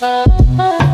Música